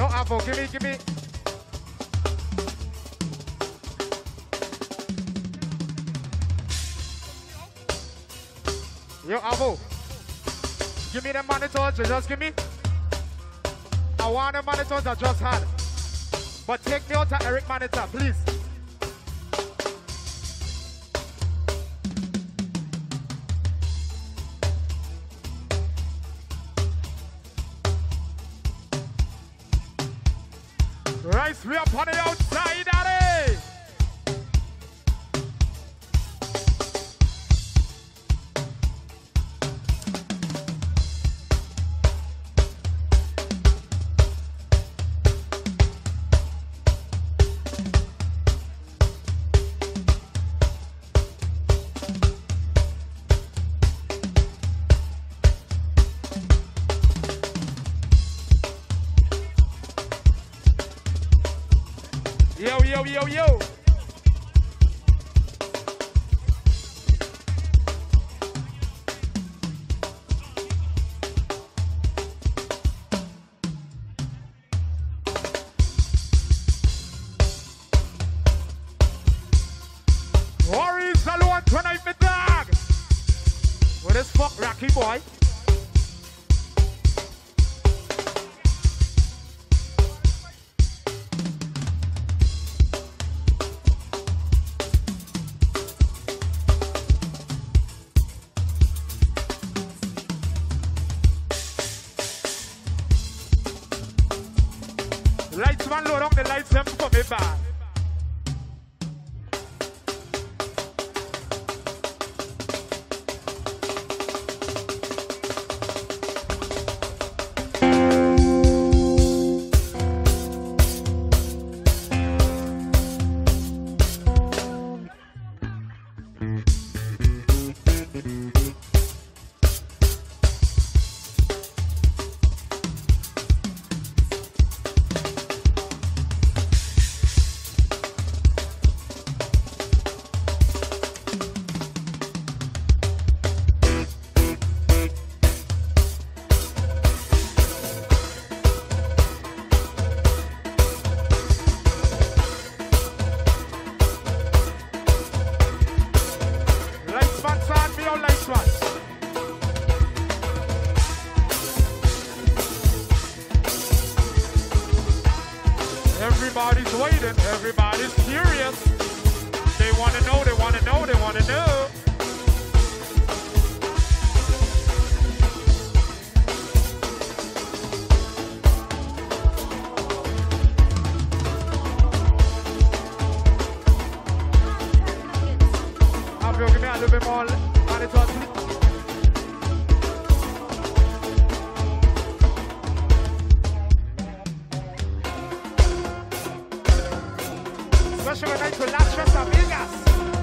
No apple, give me, give me. Yo, Abu, give me the monitors you just give me. I want the monitors I just had. But take me out to Eric Monitor, please. yo, yo. fecha essa briga.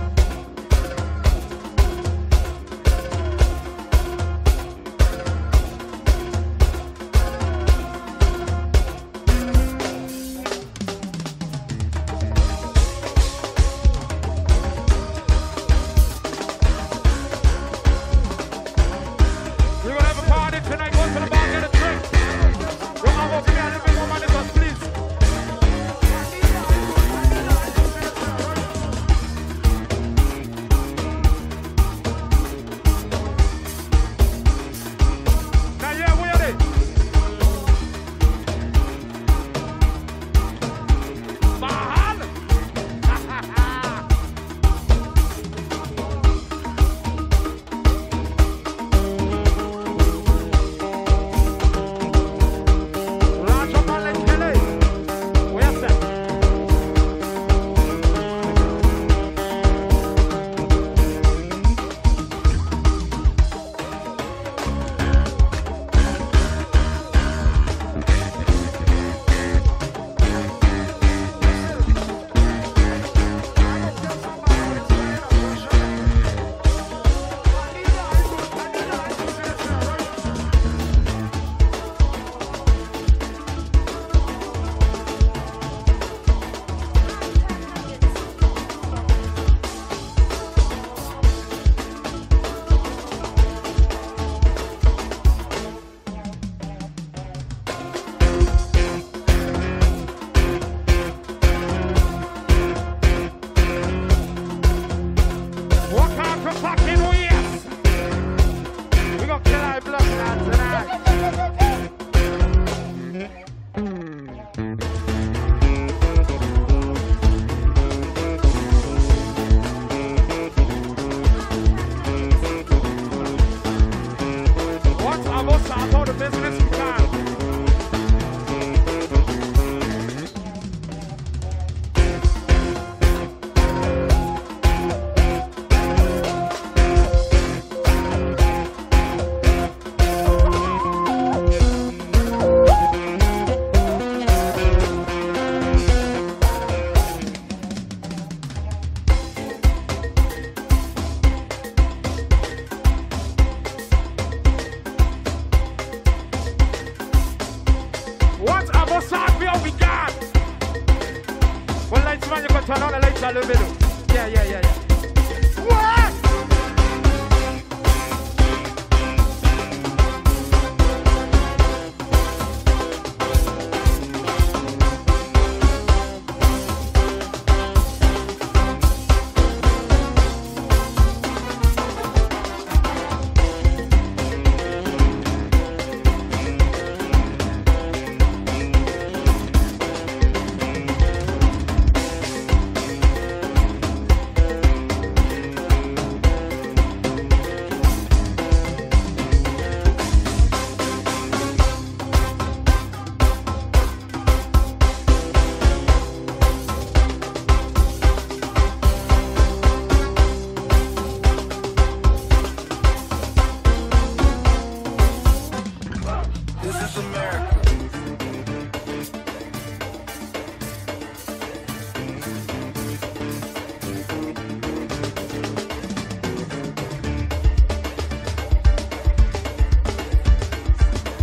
across America.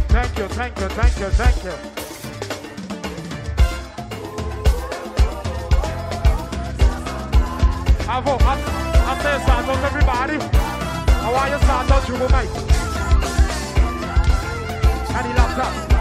Thank you, thank you, thank you, thank you. Avô, atenção, everybody. How are you, start out, you will. Stop.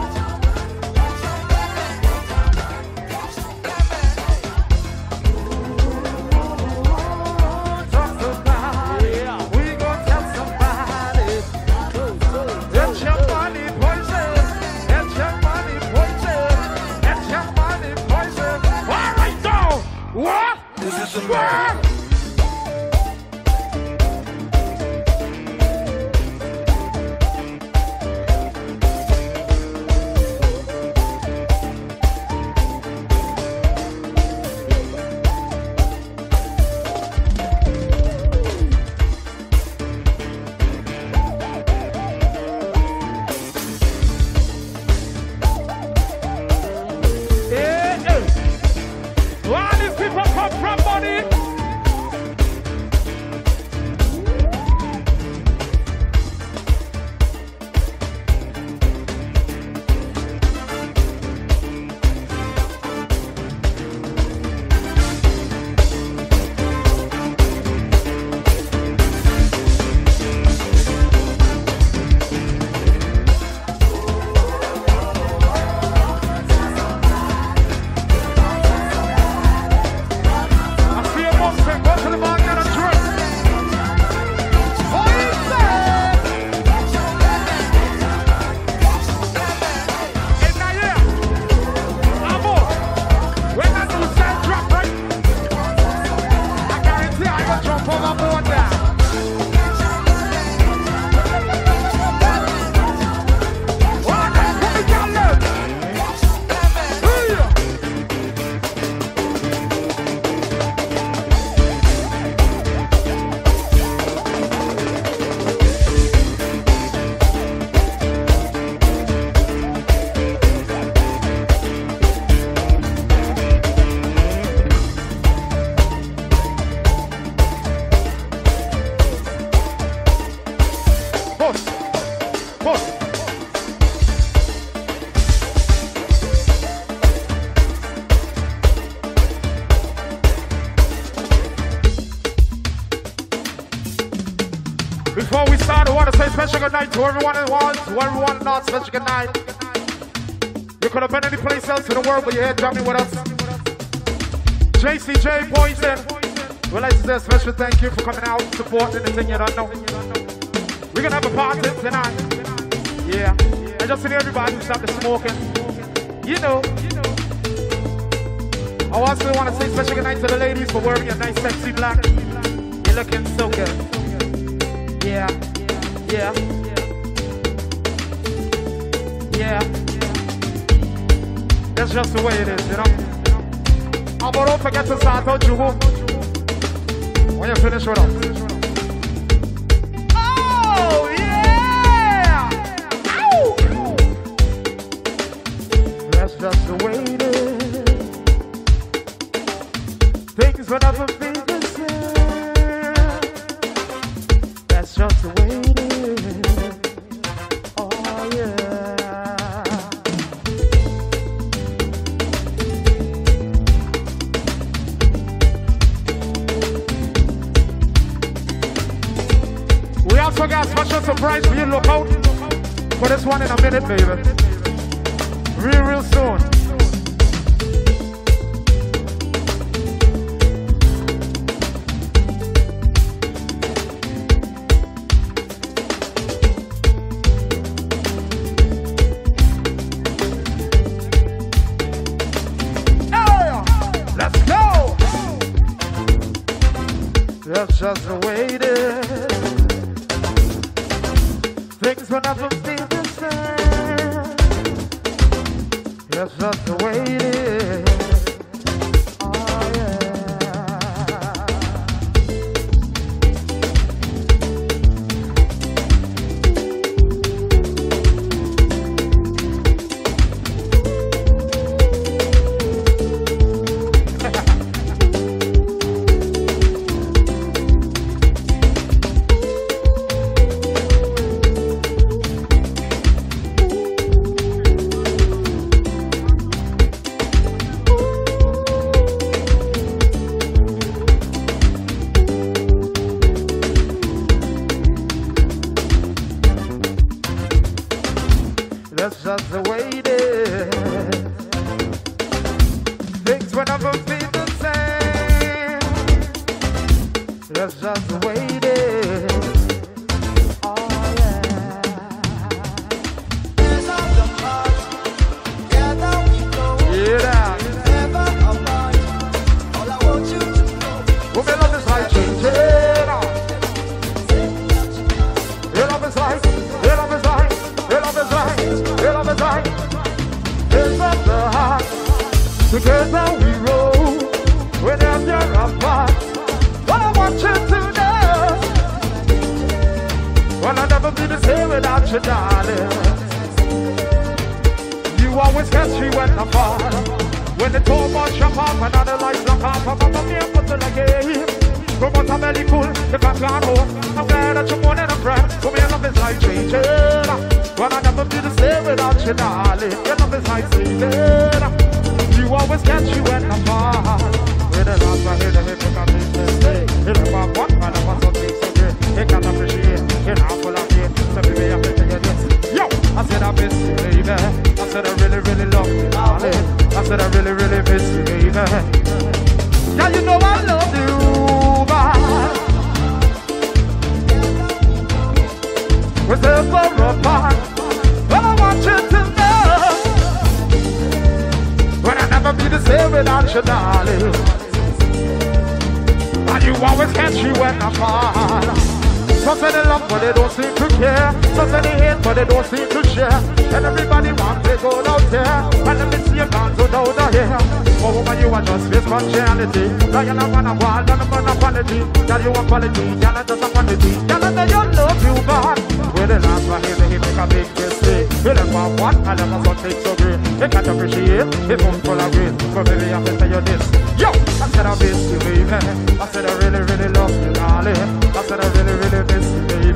To everyone that wants, to everyone not, a good night. You could have been any place else in the world, but you're here drumming with us. JCJ Poizon. We'd like to say a special thank you for coming out, supporting anything you don't know. We're gonna have a party tonight. Yeah. And just to everybody who stopped smoking. You know. I also want to say special good night to the ladies for wearing your nice sexy black. You're looking so good. Yeah. Yeah. Yeah. That's just the way it is, you know. Oh, but don't forget to start out you when you finish with us. they don't seem to care. Some say they hate, but they don't seem to share. And everybody wants to go out there. And let me see your dance out of here. Oh, woman, you are just face functionality. Now you're not gonna wall, none of them vanity. Now you want quality, you're not just a quantity. You're that you love you bad. Well, the last one here, he make a big mistake. You never want, I never thought it so great. They can't appreciate, they won't away. But baby, I have to tell you this. Yo, I said I miss you, baby. I said I really, really love you, darling. I said I really, really miss you.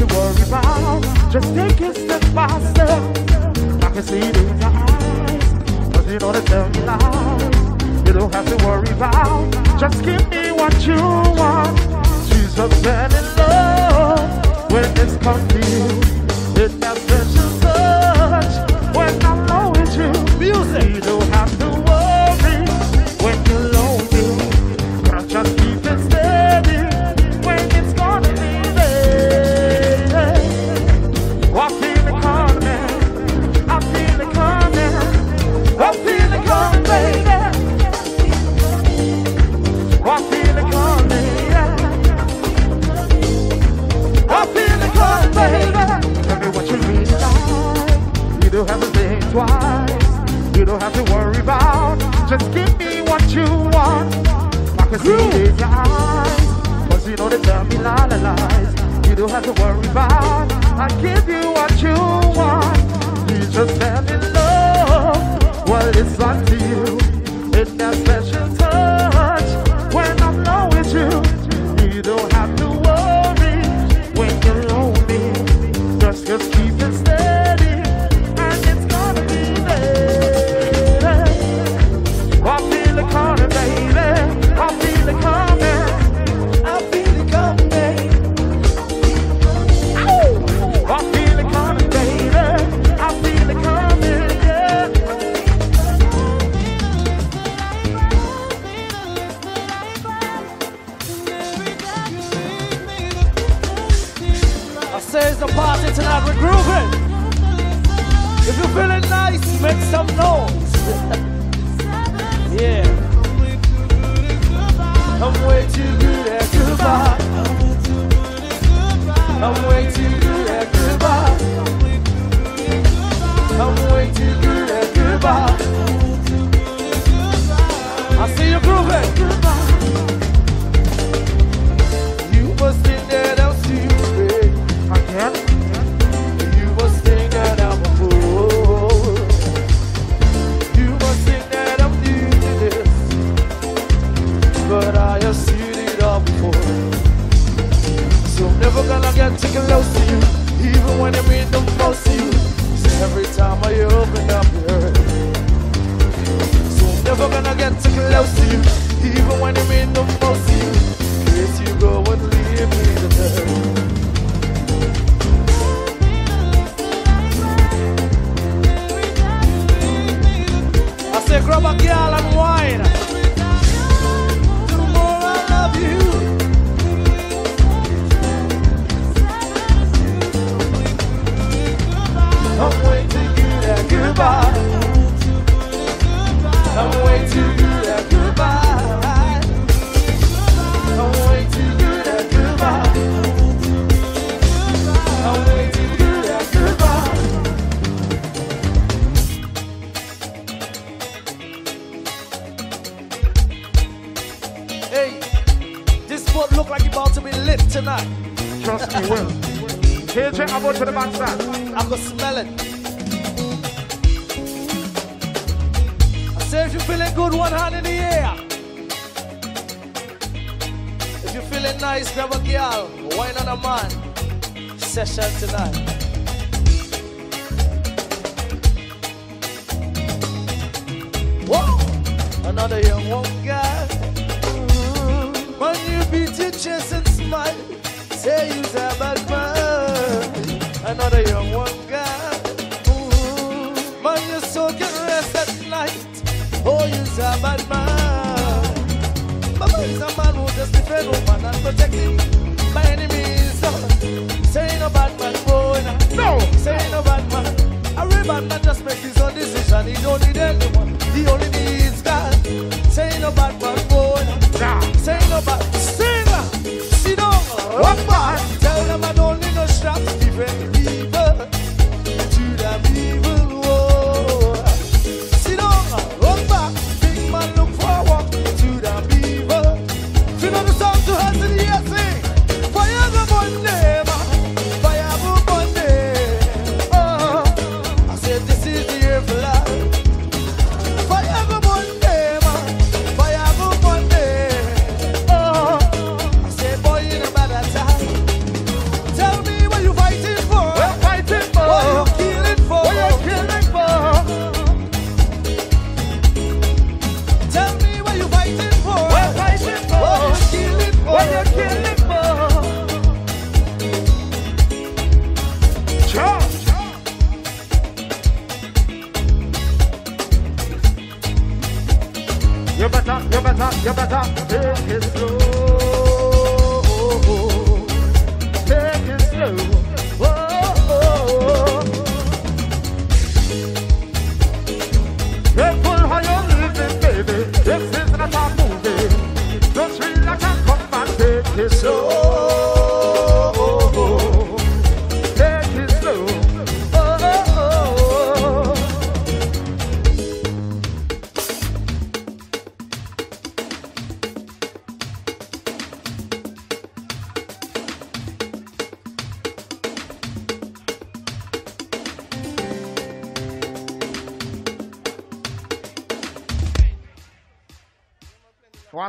to worry about. Just take it step by step. I can see it in your eyes. Cause you know they tell me lies. You don't have to worry about. Just give me what you want. She's a man in love. When it's confused, it has to worry about. I give you what you want. You just tell me love. Well, it's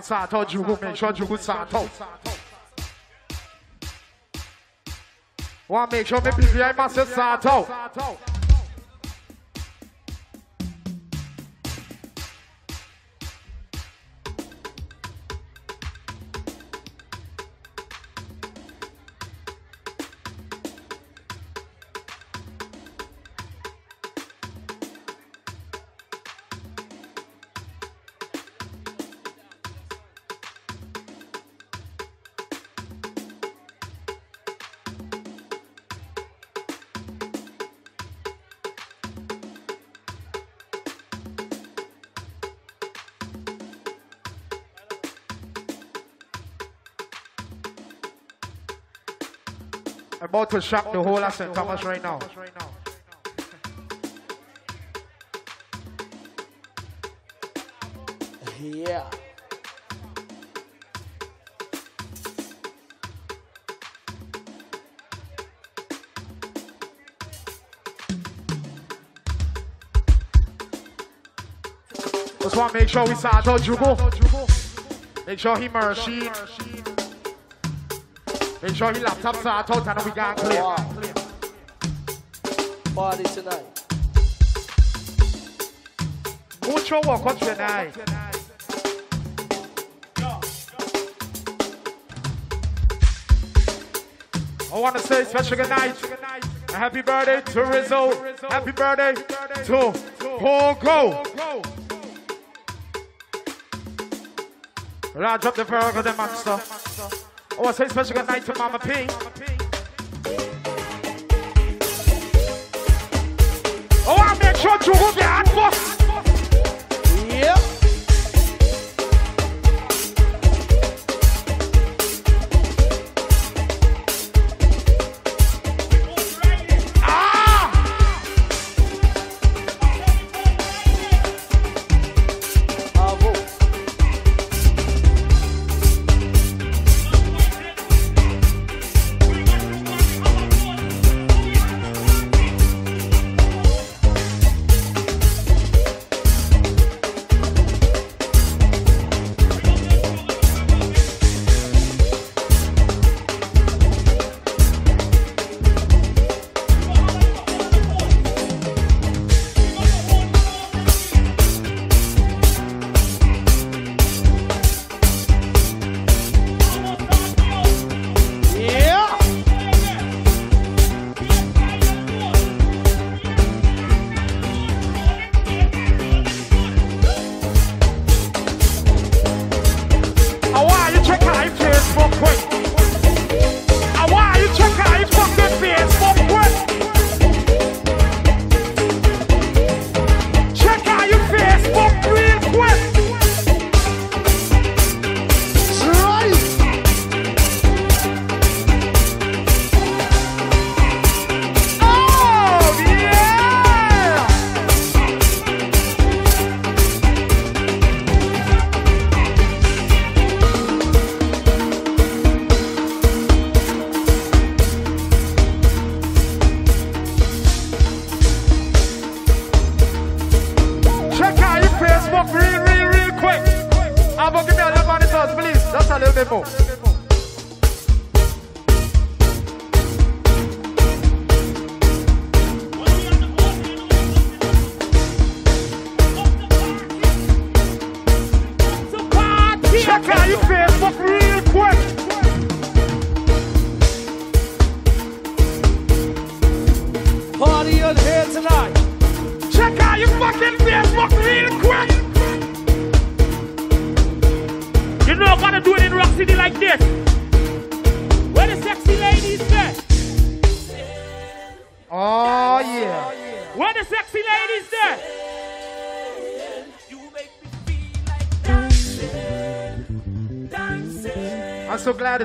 One start out, Jugu, make sure make sure. About to shock the whole of St. Thomas right now. Yeah. Just want to make sure we start out Jugo. Make sure he machine. Sure he laptop start out and we got clear. Wow. Party tonight. Mucho on tonight. I want to say special good night. A happy birthday to Rizzo. Happy birthday to Pogo. Well, drop the burger, the monster. I want to say special good night to Mama P. I want to make sure go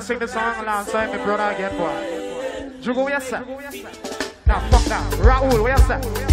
sing the song alongside my brother again, boy. Jugo, you set? Now, fuck that. Raul, where you set?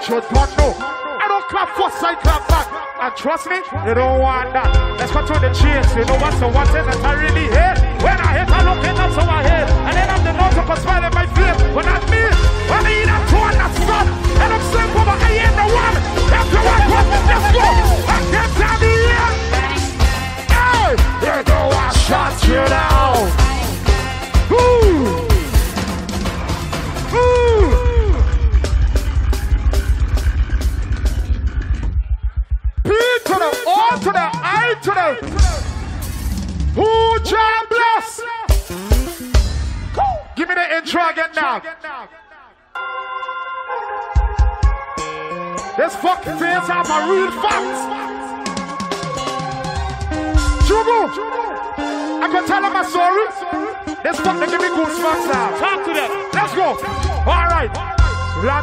touch your touch, no. I don't clap first, I clap back. And trust me, they don't want that. Let's cut to the chase. You know what's the one thing that I really hate.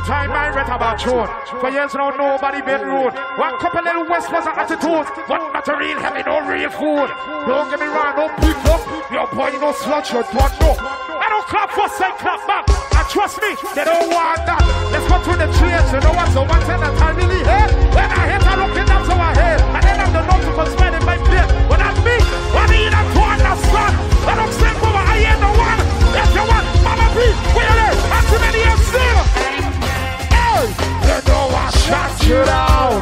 time I read about you. For years now, nobody been rude. One couple little west was an attitude. One not a real heavy, no real food. Don't get me wrong, no pick up. Your boy, no slouch, you don't know. I don't clap for say clap back. And trust me, they don't want that. Let's go to the trees, you know what's the one thing that I really hate. When I hate, I look in up to my head. And then I'm the notified. shot you down.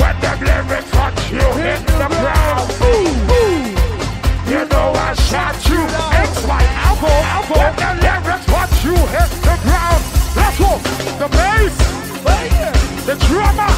When the lyrics hot, you hit the ground. Ooh, ooh. You know I shot you. It's like alcohol. When the lyrics hot, you hit the ground. Let's go. The bass, the drummer.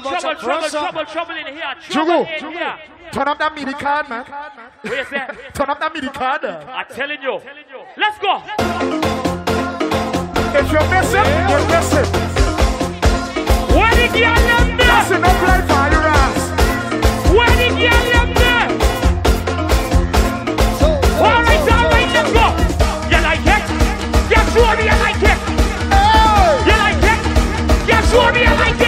trouble, trouble, trouble, trouble, trouble, trouble in here. Trouble Jugu. in Jugu. here. Turn up that MIDI card, man. Where is that? Turn up that MIDI card. Uh. I'm telling you. Let's go. If you're missing, yeah. you're missing. Where did you live there? That's enough life for your ass. Where did you live there? So, so, all right, so, all right, let's go. You like it? Yeah, sure, you like it. Oh. You like it? Yeah, sure, you like it.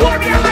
Warrior!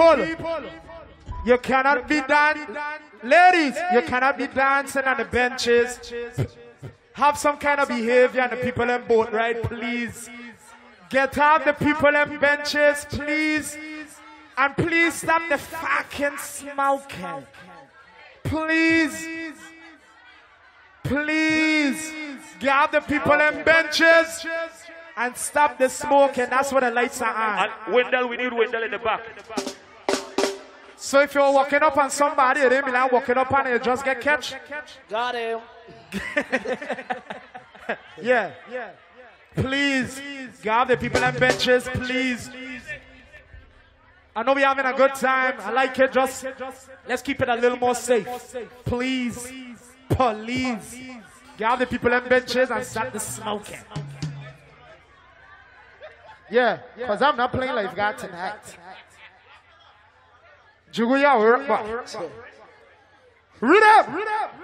People, you cannot be dancing. Ladies, you cannot be dancing on the benches. Have some kind of behavior on the people on boat right, please. Get out the people in benches, please. And please stop the fucking smoking. Please. Please. Get out the people in benches and stop the smoking. That's what the lights are on. And Wendell, we need Wendell in the back. So if you're walking up on somebody, it ain't me like walking up on it, just get catch. Got him. yeah. yeah. Please, grab the people on benches, please. I know we're having a good time. I like it. Just let's keep it a little more safe. Please, please, grab the people on benches and start the smoking. Yeah, because I'm not playing lifeguard tonight. Juguya, read up! Read up! Read up.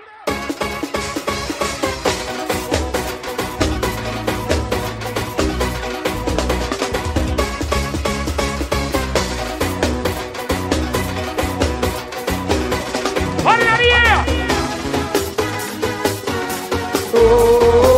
Oh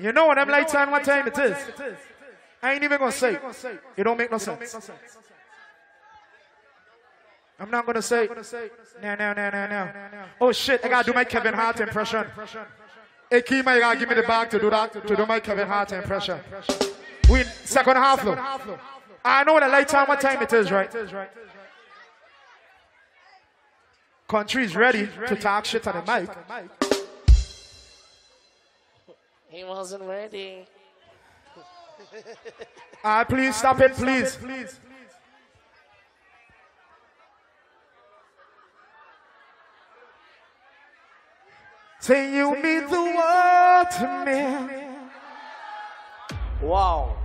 You know when I'm late time, what time it is. I ain't even gonna say. it. Don't make no sense. I'm not gonna say. No, no, no, no, no. Oh shit! I oh, gotta do my Kevin Hart impression. Hey, Kima, you gotta give me the bag to do that. To do my Kevin Hart impression. We second half though. I know the late time. What time it is, right? Country's ready to talk shit on the mic. He wasn't ready. Ah, please stop it, please. Say you mean the world to me. Wow.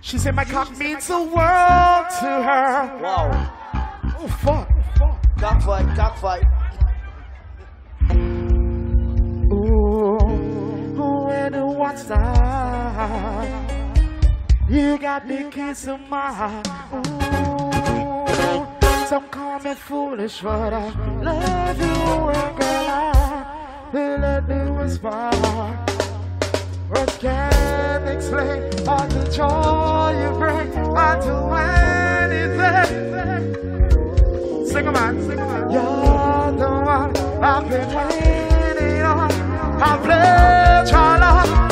She said my cock means the world to her. Wow. Oh fuck. Cockfight, cockfight. Ooh, when it was that you got me kissing my heart. Ooh, some call me foolish, but I love you, and girl, I let me whisper. Words can't explain all the joy you bring. I'll do anything. Sing a man, sing a man. You're the one I've been waiting habla, chala.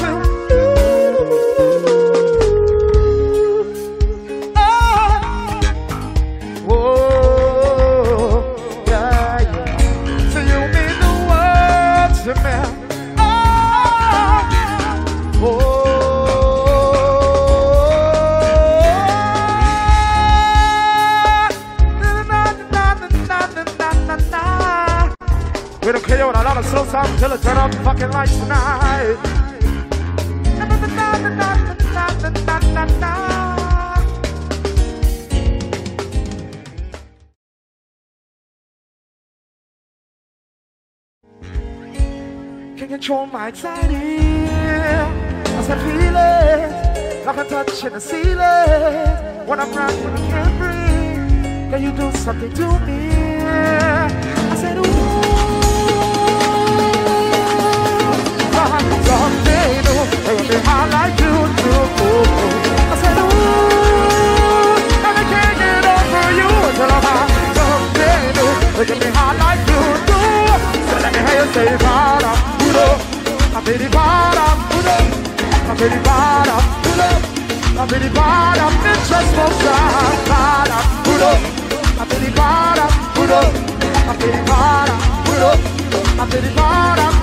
Hey, yo, a lot of slow sound till I turn up fucking lights tonight. Can't control my anxiety. I said, feel it like I'm touching the ceiling. When I'm around, when I can't breathe, can you do something to me? Someday, no, baby, I like you too. I said, ooh, and I can't get over you I'm high. Someday, no, baby, I like you too. So let me hear you say, bada, udo, my baby, bada, udo, my baby, bada, udo, my baby, bada, interest for time, bada, udo, my baby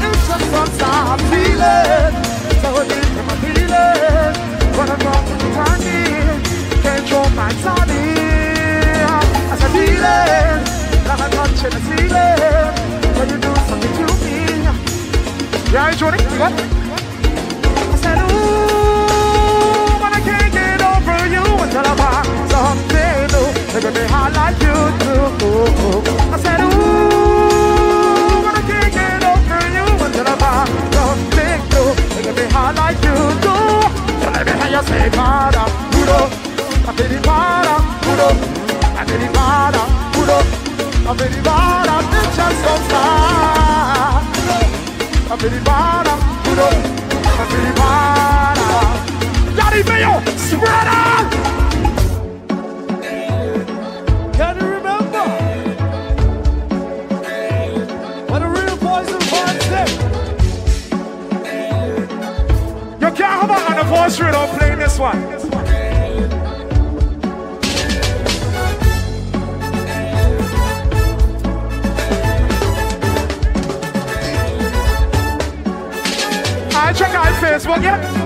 it's just for time. I'm feeling, so deep in my feeling. Can't show my I feel it, the ceiling. When you do something to me. Yeah, I said, ooh, but I can't get over you until I find new. They're gonna like you do. I said, ooh, like you do. So let me hear you say, Para, Puro, I'm very para, Puro, I'm very Puro, I'm it's just so far. I'm very para, Puro, I'm very para. Yari Mayo, spread out! Have an anniversary without playing this one. I check out Facebook, yeah?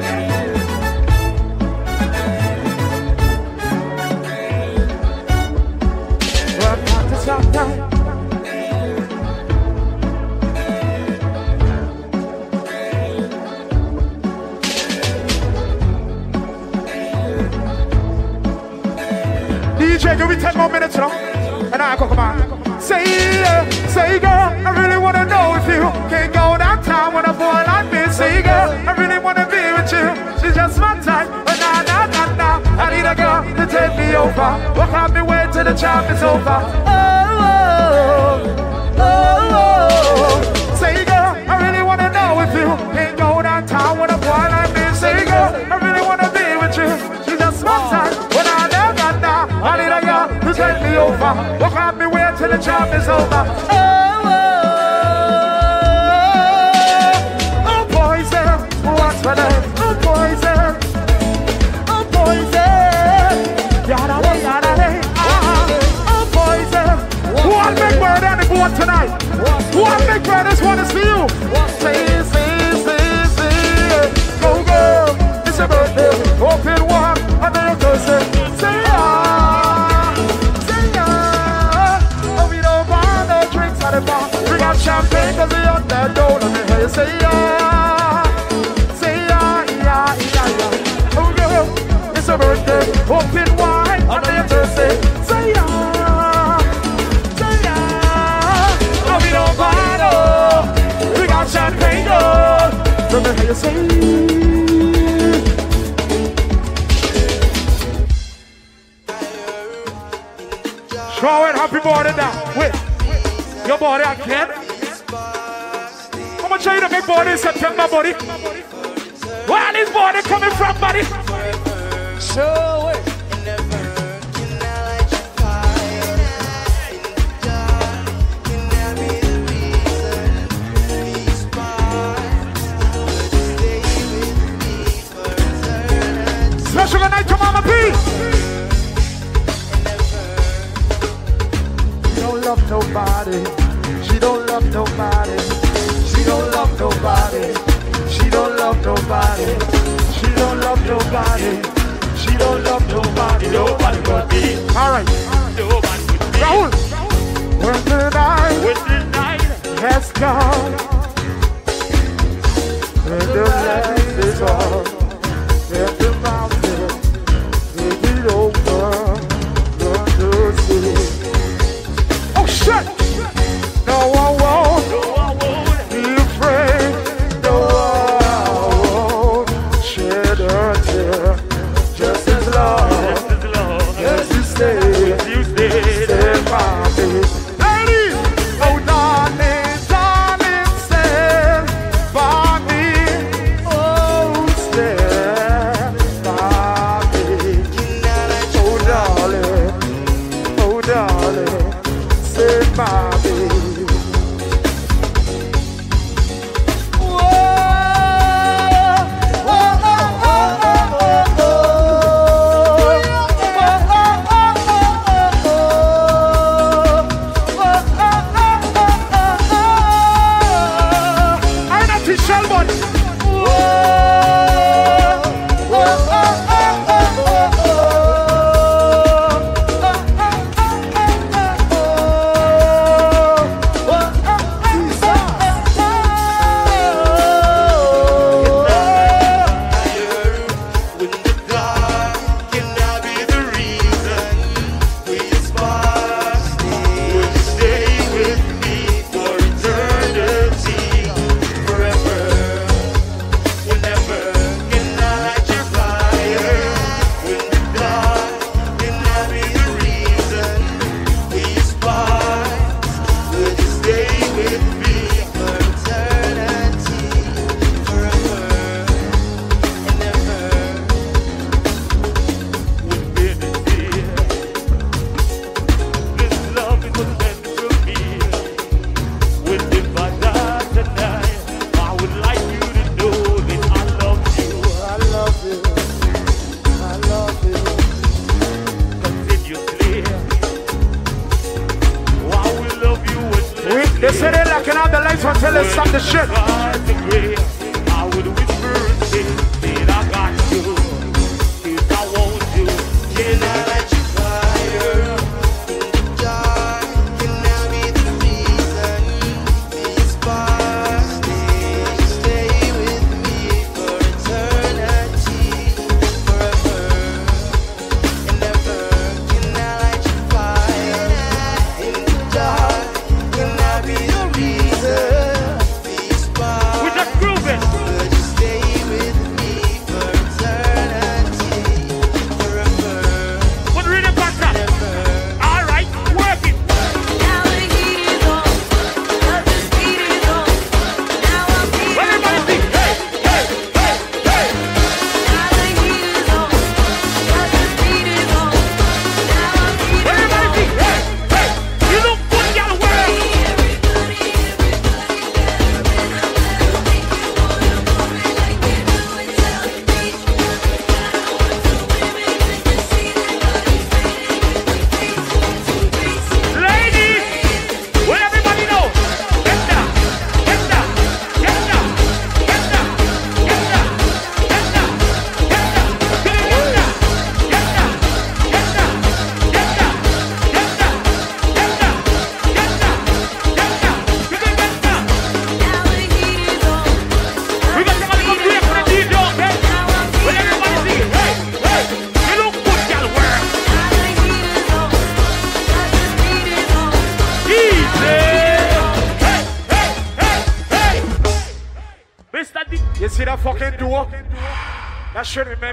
Give me 10 more minutes, you know? And I go, come on. Say, yeah, say, girl, I really wanna know if you can go downtown with a boy like me. Say, girl, I really wanna be with you. She's just my type, but nah, nah, nah, nah. I need a girl to take me over. Walk out me way till the job is over. Oh, oh, oh, oh. Say, girl, I really wanna know if you can go downtown with a boy like over. Walk out me way till the job is over. Oh, say, ah. September, buddy? Where is body coming from, buddy? Show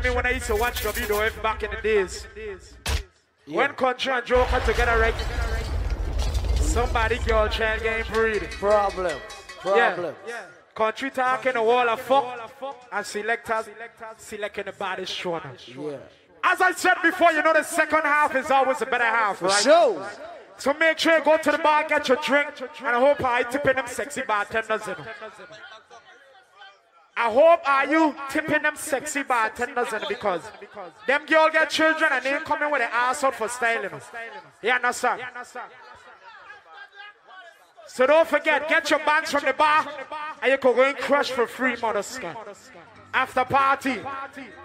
me when I used to watch WWF back in the days. Yeah. When Country and Joker together, right? Somebody girl trying to get breed. Problem. Problem. Yeah. yeah. Country talking a wall of fuck and selectors selecting the body one. As I said before, you know the second half is always the better half, right? Sure. So make sure you go to the bar, get your drink, and I hope I tip in them sexy bartenders. You know. I hope are you tipping them sexy bartenders and because them girl get children and they coming with their ass out for styling. Yeah, no sir. So don't forget, get your bands from the bar and you can go and crush for free, mother scan. After party.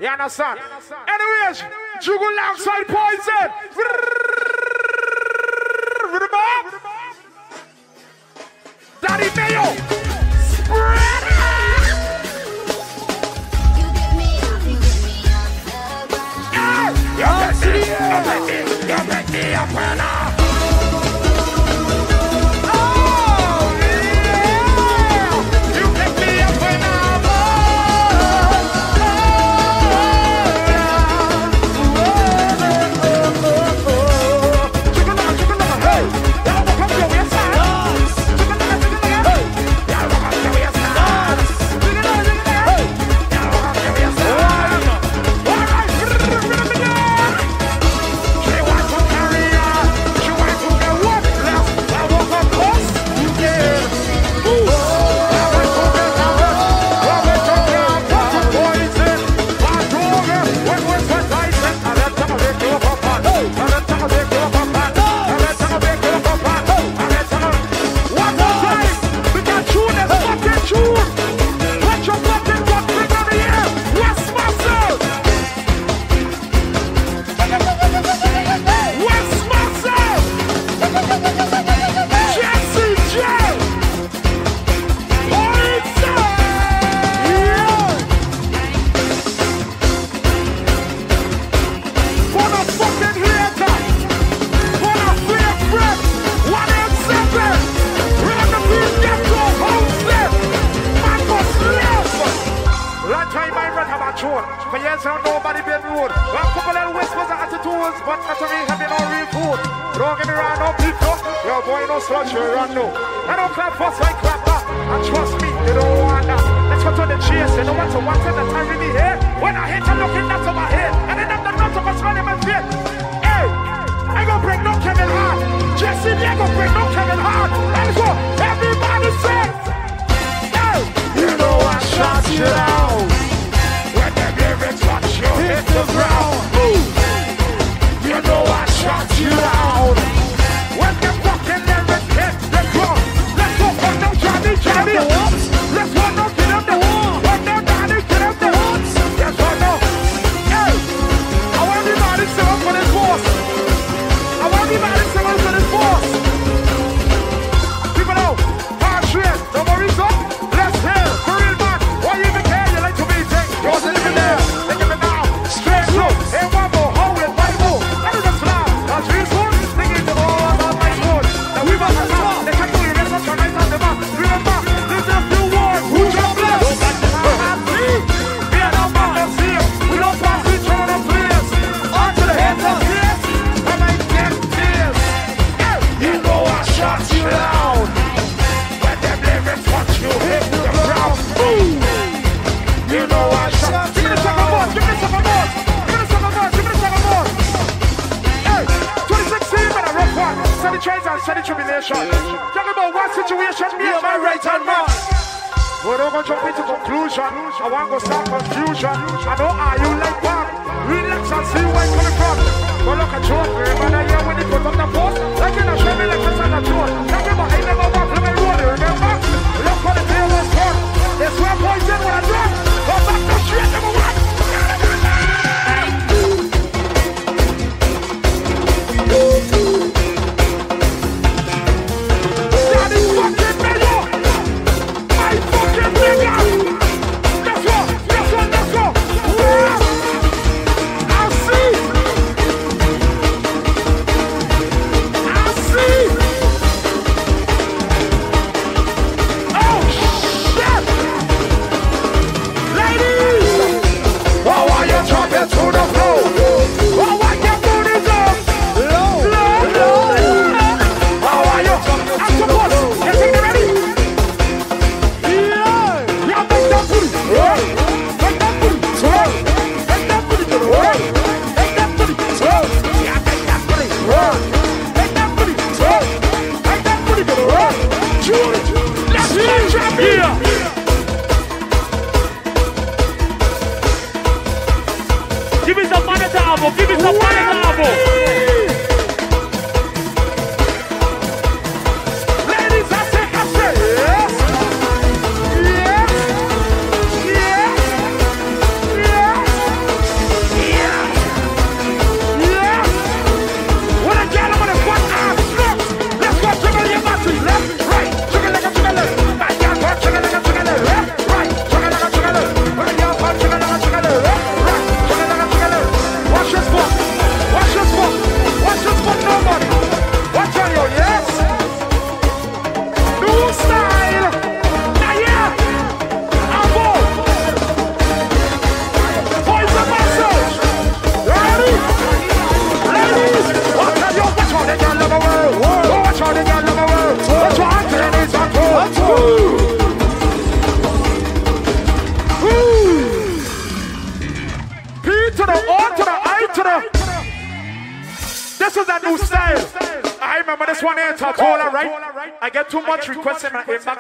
yeah, no sir. Anyways, Jugo Langside Poizon. Remember? Daddy Mayo. a pena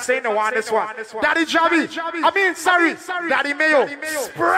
saying the one, this one. Daddy Javi. I mean, sorry. Daddy Mayo. Spray.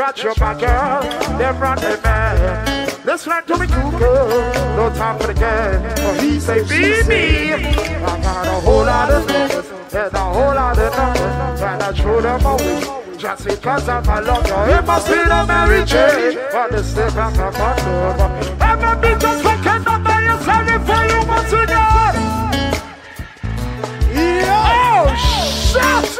Shut your back, girl. They're running mad. Listen to me, cool. No time for the game. So he say, be me. I got a whole lot of things. There's a whole lot of numbers. Trying to show them away just because I'm a lover. It must be the Mary Jane, but the step back of my door. I'm a bitch just fucking up by yourself for you want to know. Yo, shut up."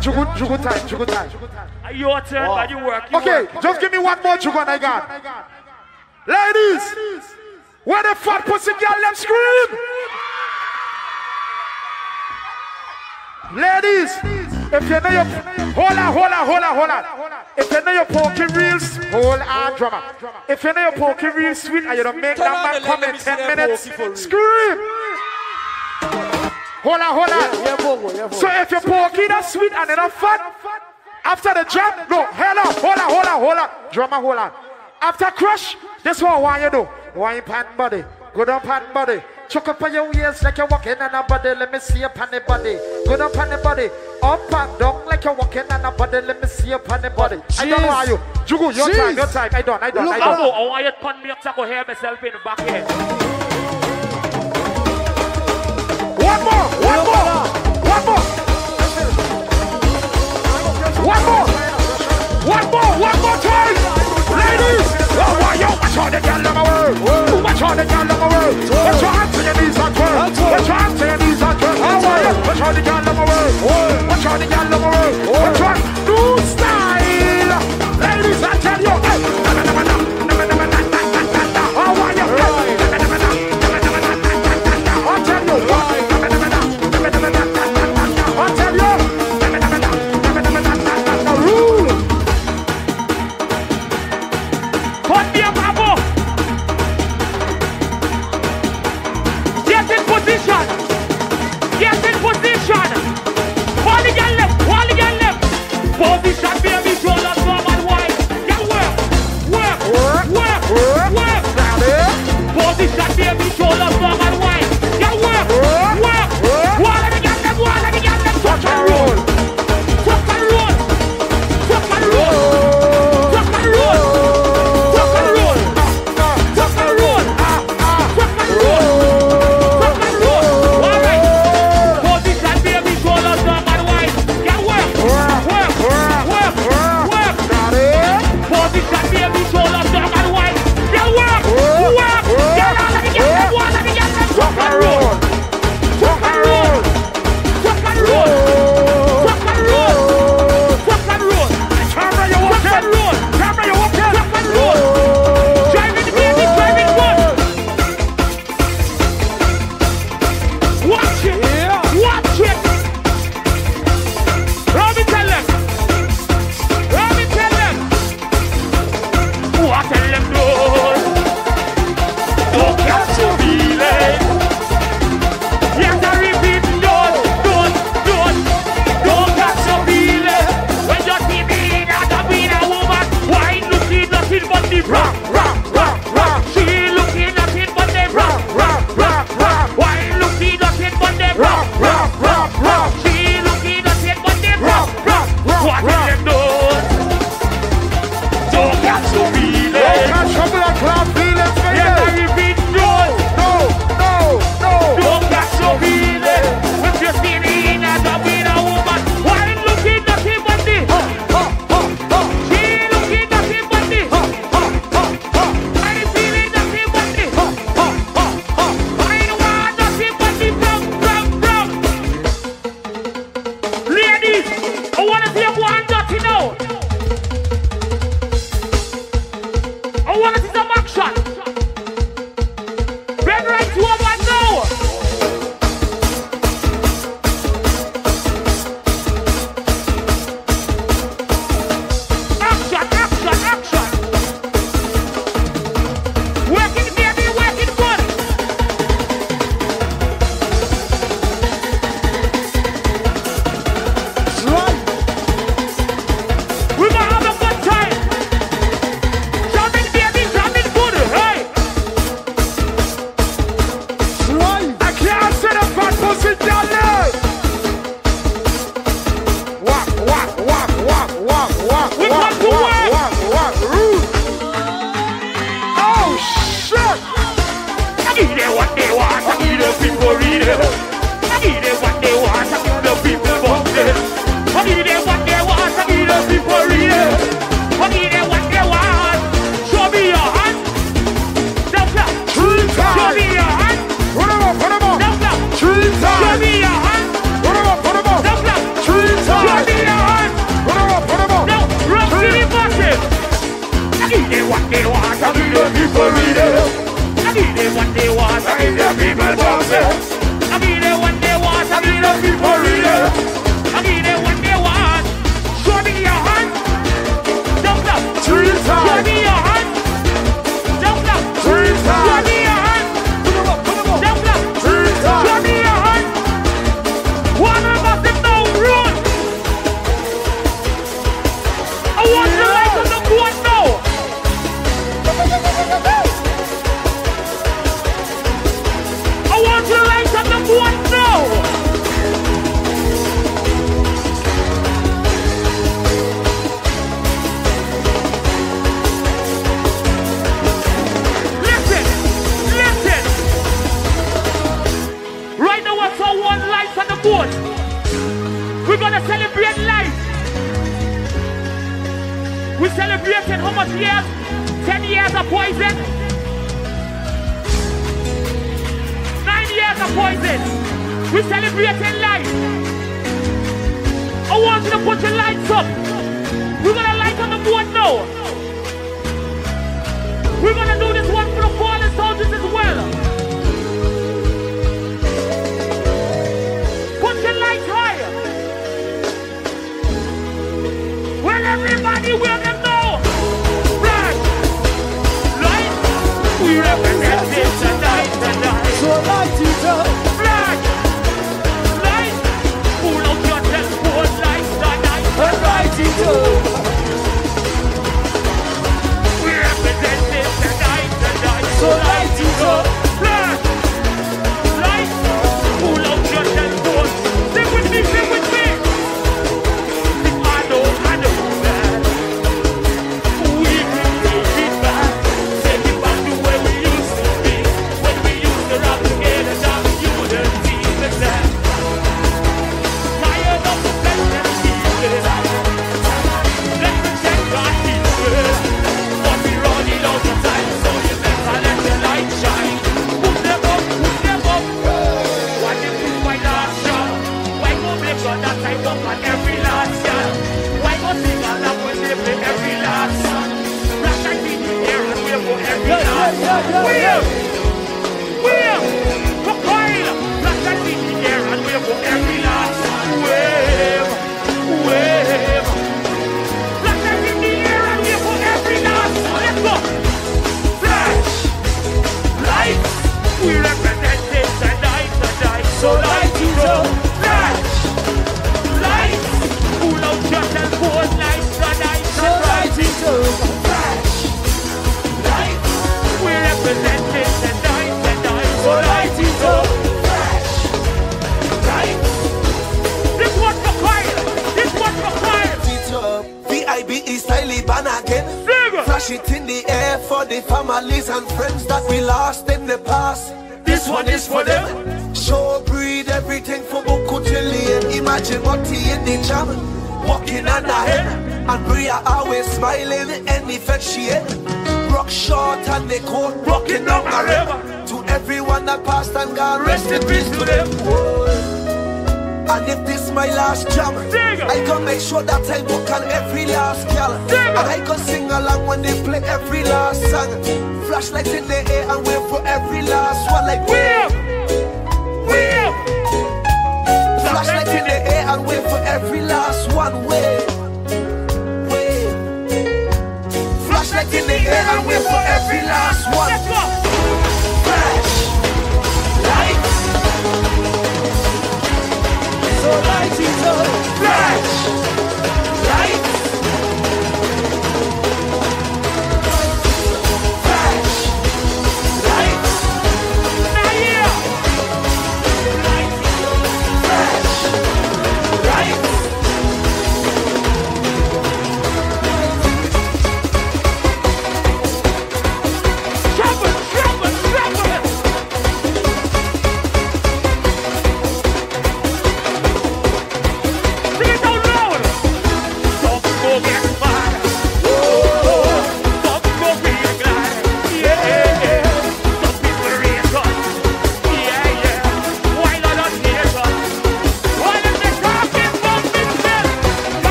jugu, jugu time, jugu time. Are you your turn, oh. but you work. You okay, work. just give me one more jugu and I got. Ladies, where the fat pussy girl them scream? Ladies, if you know your hold on, hold on, hold on, hold on. If you know your pokey reels, hold on, drummer. If you know your pokey reels, sweet, and you don't make that man come in ten minutes, scream. Hold on, hold on. Yeah, yeah, so if you pork it up sweet and then enough fat, after the drop, no, Hold up, hold on, hold on, hold on. Drama, hold on. After crush, this one, why you do? Why you pan body? Go down pan body. Chuck up on your ears like you're walking on a body. Let me see your panny body. Go down pan body. Up and down like you're walking on a body. Let me see your panny body. Jeez. I don't know how you. Jugu, your Jeez. time, your time. I don't, I don't, Look, I don't. I don't. I want you to pan me up so I can hear myself in the back here. One more. One more. One more. One more. One more. One more time. Ladies. Oh, Watch out the girl of my world. Watch on the girl of my world. Watch out, your knees. Watch your knees Watch the of my world. Watch the of my world. Watch new style. Ladies, I tell you. Hey.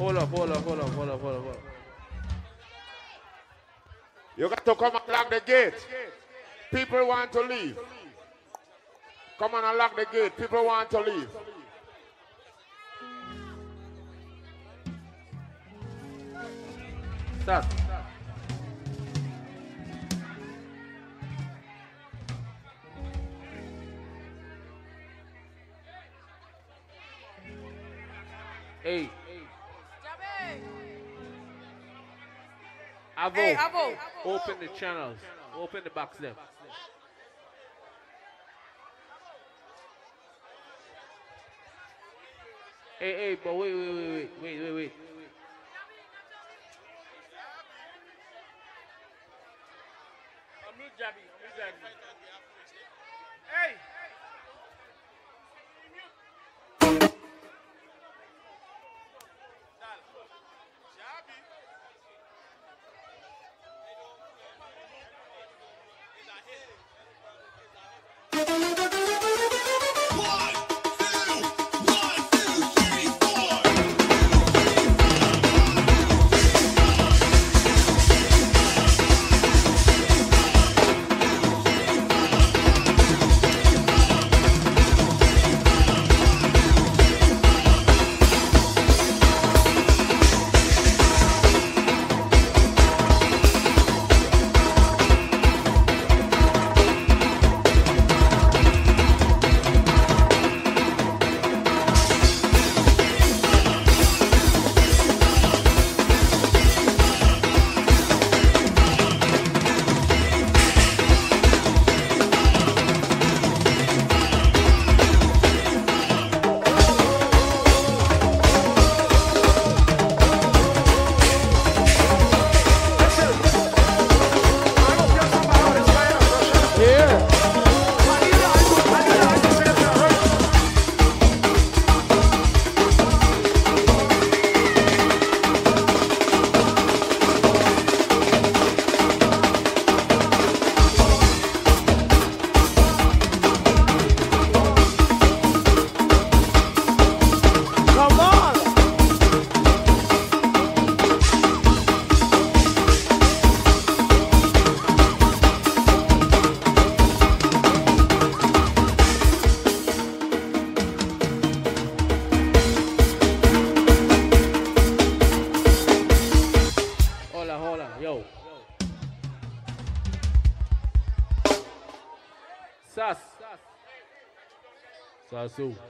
Hold up, hold up, hold up, hold up, hold up. You got to come and lock the gate. People want to leave. Come on and lock the gate. People want to leave. Stop. Hey. Avo, Hey, Avo. open the channels. Open the box them. Hey, hey, but wait, wait, wait, wait, wait, wait, wait. Hey! Sasu.